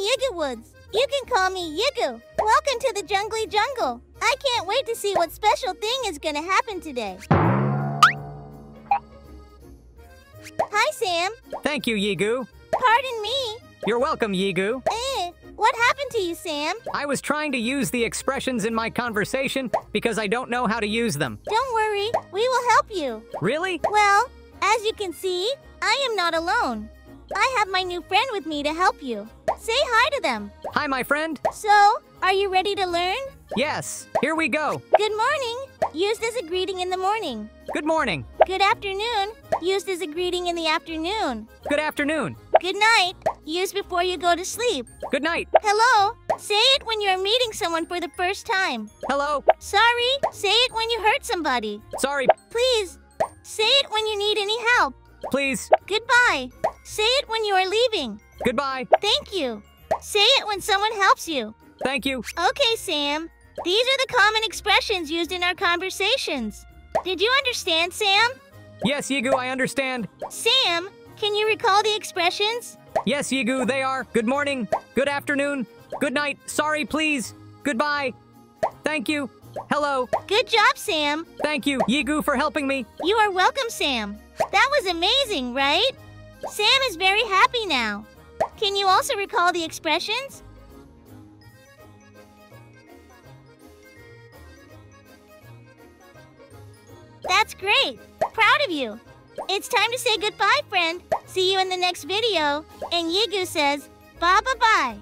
Yiga Woods. You can call me Yigu. Welcome to the jungly jungle. I can't wait to see what special thing is gonna happen today. Hi, Sam. Thank you, Yigu. Pardon me. You're welcome, Yigu. Eh, what happened to you, Sam? I was trying to use the expressions in my conversation because I don't know how to use them. Don't worry, we will help you. Really? Well, as you can see, I am not alone. I have my new friend with me to help you. Say hi to them. Hi, my friend. So, are you ready to learn? Yes, here we go. Good morning, used as a greeting in the morning. Good morning. Good afternoon, used as a greeting in the afternoon. Good afternoon. Good night, used before you go to sleep. Good night. Hello, say it when you're meeting someone for the first time. Hello. Sorry, say it when you hurt somebody. Sorry. Please, say it when you need any help. Please. Goodbye, say it when you are leaving. Goodbye. Thank you. Say it when someone helps you. Thank you. Okay, Sam. These are the common expressions used in our conversations. Did you understand, Sam? Yes, Yigu, I understand. Sam, can you recall the expressions? Yes, Yigu, they are good morning, good afternoon, good night, sorry, please, goodbye, thank you, hello, Good job, Sam. thank you, Yigu, for helping me. You are welcome, Sam. That was amazing, right? Sam is very happy now. Can you also recall the expressions? That's great. Proud of you. It's time to say goodbye, friend. See you in the next video. And Yigu says, bye bye bye.